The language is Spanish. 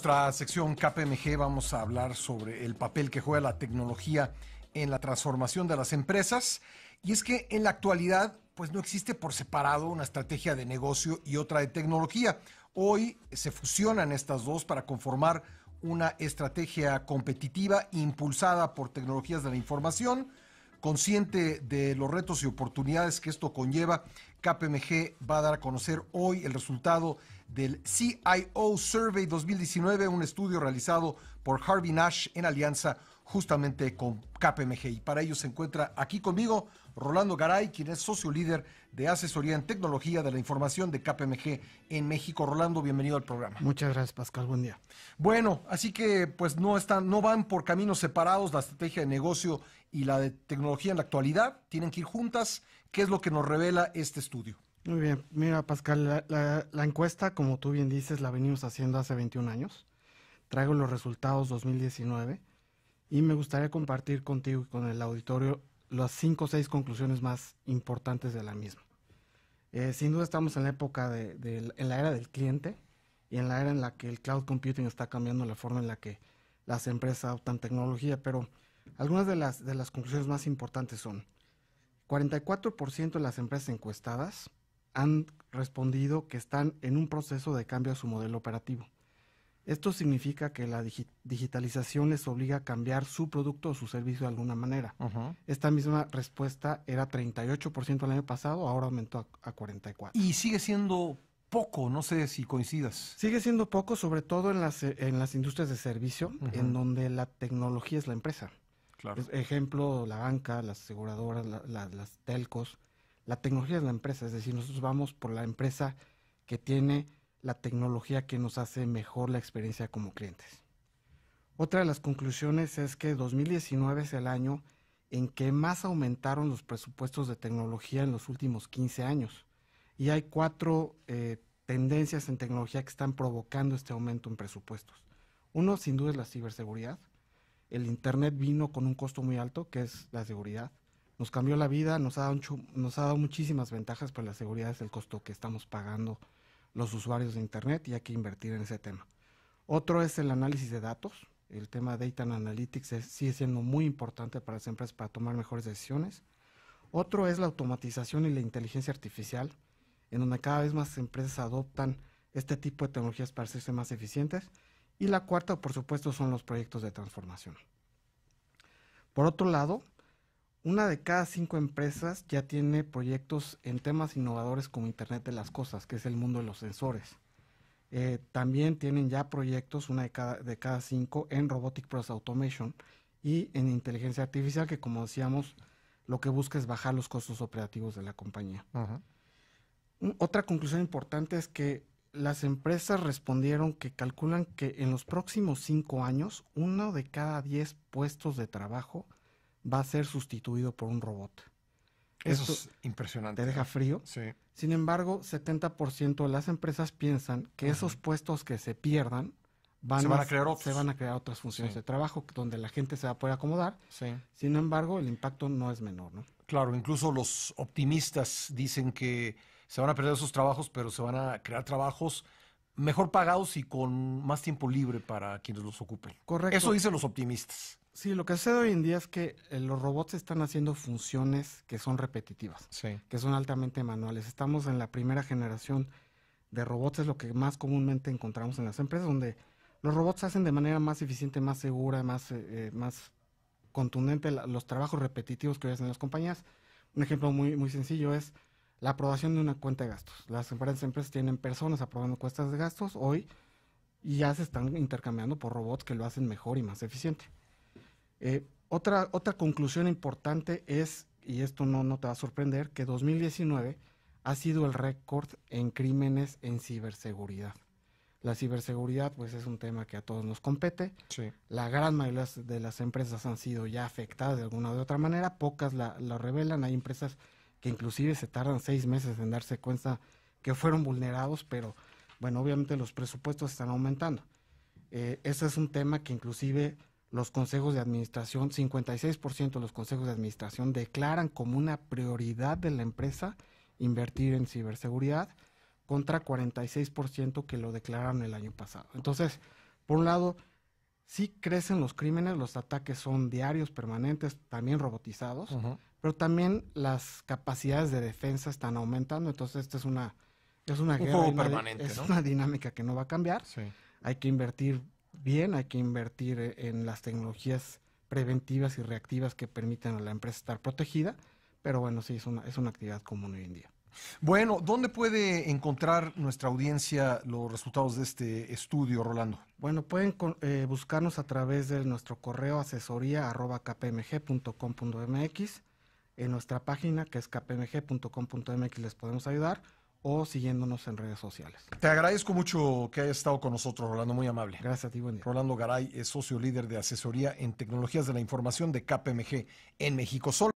nuestra sección KPMG vamos a hablar sobre el papel que juega la tecnología en la transformación de las empresas. Y es que en la actualidad, pues no existe por separado una estrategia de negocio y otra de tecnología. Hoy se fusionan estas dos para conformar una estrategia competitiva impulsada por tecnologías de la información. Consciente de los retos y oportunidades que esto conlleva, KPMG va a dar a conocer hoy el resultado del CIO Survey 2019, un estudio realizado por Harvey Nash en alianza justamente con KPMG. Y para ello se encuentra aquí conmigo Rolando Garay, quien es socio líder de asesoría en tecnología de la información de KPMG en México. Rolando, bienvenido al programa. Muchas gracias, Pascal. Buen día. Bueno, así que pues no están, no van por caminos separados la estrategia de negocio y la de tecnología en la actualidad. Tienen que ir juntas. ¿Qué es lo que nos revela este estudio? Muy bien, mira Pascal, la, encuesta, como tú bien dices, la venimos haciendo hace 21 años. Traigo los resultados 2019 y me gustaría compartir contigo y con el auditorio las cinco o seis conclusiones más importantes de la misma. Eh, sin duda estamos en la época de, en la era del cliente y en la era en la que el cloud computing está cambiando la forma en la que las empresas adoptan tecnología, pero algunas de las, de las conclusiones más importantes son 44% de las empresas encuestadas han respondido que están en un proceso de cambio a su modelo operativo. Esto significa que la digitalización les obliga a cambiar su producto o su servicio de alguna manera. Esta misma respuesta era 38% el año pasado, ahora aumentó a, 44%. Y sigue siendo poco, no sé si coincidas. Sigue siendo poco, sobre todo en las, en las industrias de servicio, en donde la tecnología es la empresa. Claro. ejemplo, la banca, las aseguradoras, las telcos, la tecnología es la empresa, es decir, nosotros vamos por la empresa que tiene la tecnología que nos hace mejor la experiencia como clientes. Otra de las conclusiones es que 2019 es el año en que más aumentaron los presupuestos de tecnología en los últimos 15 años. Y hay cuatro eh, tendencias en tecnología que están provocando este aumento en presupuestos. Uno, sin duda, es la ciberseguridad. El Internet vino con un costo muy alto, que es la seguridad nos cambió la vida, nos ha, dado, muchísimas ventajas, pero la seguridad es el costo que estamos pagando los usuarios de Internet y hay que invertir en ese tema. Otro es el análisis de datos. El tema de Data Analytics sigue siendo muy importante para las empresas para tomar mejores decisiones. Otro es la automatización y la inteligencia artificial, en donde cada vez más empresas adoptan este tipo de tecnologías para hacerse más eficientes. Y la cuarta, por supuesto, son los proyectos de transformación. Por otro lado, una de cada cinco empresas ya tiene proyectos en temas innovadores como Internet de las Cosas, que es el mundo de los sensores. Eh, también tienen ya proyectos, una de cada, de cada cinco, en Robotic Process Automation y en inteligencia artificial, que como decíamos, lo que busca es bajar los costos operativos de la compañía. Otra conclusión importante es que las empresas respondieron que calculan que en los próximos cinco años, uno de cada diez puestos de trabajo va a ser sustituido por un robot. Eso es impresionante. Te deja frío. Sí. Sin embargo, 70% de las empresas piensan que esos puestos que se pierdan van, se van a, crear Se van a crear otras funciones de trabajo donde la gente se va a poder acomodar. Sí. Sin embargo, el impacto no es menor, ¿no? Claro, incluso los optimistas dicen que se van a perder esos trabajos, pero se van a crear trabajos mejor pagados y con más tiempo libre para quienes los ocupen. Correcto. Eso dicen los optimistas. Sí, lo que sucede hoy en día es que eh, los robots están haciendo funciones que son repetitivas, que son altamente manuales. Estamos en la primera generación de robots, es lo que más comúnmente encontramos en las empresas, donde los robots hacen de manera más eficiente, más segura, más, eh, eh, más contundente los trabajos repetitivos que hoy hacen las compañías. Un ejemplo muy, muy sencillo es la aprobación de una cuenta de gastos. Las empresas, empresas tienen personas aprobando cuentas de gastos hoy y ya se están intercambiando por robots que lo hacen mejor y más eficiente. Eh, otra, otra conclusión importante es, y esto no, no te va a sorprender, que 2019 ha sido el récord en crímenes en ciberseguridad. La ciberseguridad, pues, es un tema que a todos nos compete. La gran mayoría de las empresas han sido ya afectadas de alguna u otra manera. Pocas la, revelan. Hay empresas que inclusive se tardan seis meses en darse cuenta que fueron vulnerados, pero, bueno, obviamente los presupuestos están aumentando. Eh, ese es un tema que inclusive los consejos de administración, 56% de los consejos de administración declaran como una prioridad de la empresa invertir en ciberseguridad contra 46% que lo declararon el año pasado. Entonces, Por un lado, sí crecen los crímenes, los ataques son diarios, permanentes, también robotizados, pero también las capacidades de defensa están aumentando, entonces esta es una es una guerra, permanente, es una dinámica que no va a cambiar. Hay que invertir bien, hay que invertir en las tecnologías preventivas y reactivas que permitan a la empresa estar protegida, pero bueno, sí, es una, es una actividad común hoy en día. Bueno, ¿dónde puede encontrar nuestra audiencia los resultados de este estudio, Rolando? Bueno, pueden eh, buscarnos a través de nuestro correo asesoría en nuestra página que es kpmg.com.mx les podemos ayudar o siguiéndonos en redes sociales. Te agradezco mucho que hayas estado con nosotros, Rolando, muy amable. Gracias a ti, buen día. Rolando Garay es socio líder de asesoría en tecnologías de la información de KPMG en México. Solo